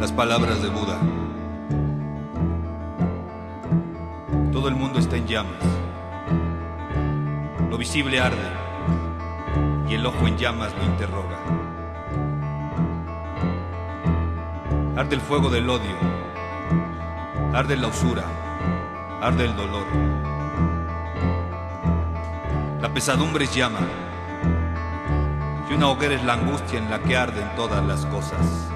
Las palabras de Buda. Todo el mundo está en llamas. Lo visible arde y el ojo en llamas lo interroga. Arde el fuego del odio, arde la usura, arde el dolor. La pesadumbre es llama y una hoguera es la angustia en la que arden todas las cosas.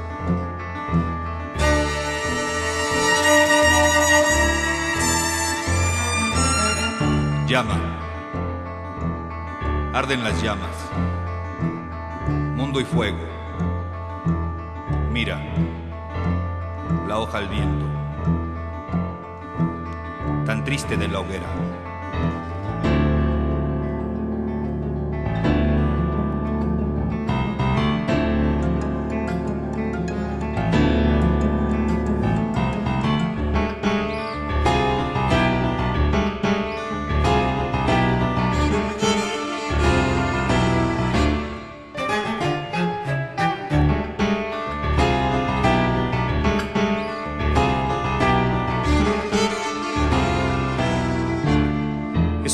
Llama. Arden las llamas. Mundo y fuego. Mira. La hoja al viento. Tan triste de la hoguera.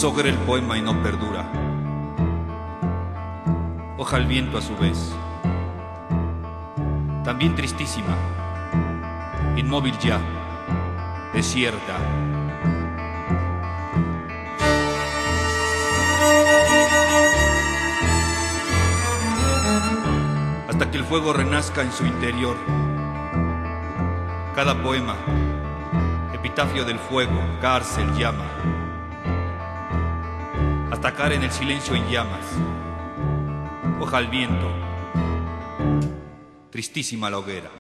Hoguera el poema y no perdura. Hoja al viento a su vez. También tristísima. Inmóvil ya. Desierta. Hasta que el fuego renazca en su interior. Cada poema, epitafio del fuego, cárcel, llama hasta caer en el silencio en llamas. Hoja al viento, tristísima la hoguera.